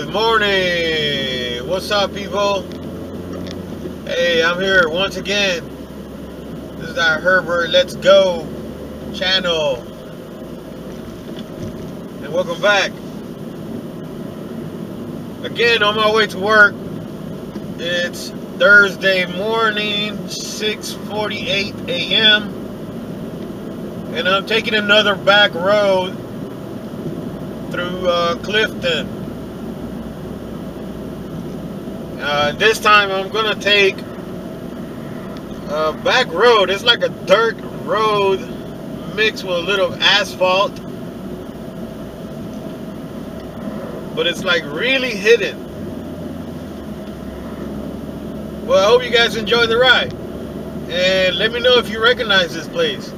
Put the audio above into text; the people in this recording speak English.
Good morning. What's up, people? Hey, I'm here once again. This is our Herbert Let's Go channel. And welcome back. Again, on my way to work. It's Thursday morning, 6:48 a.m. And I'm taking another back road through uh, Clifton. Uh, this time I'm gonna take a back road. It's like a dirt road mixed with a little asphalt, but it's like really hidden. Well, I hope you guys enjoy the ride, and let me know if you recognize this place.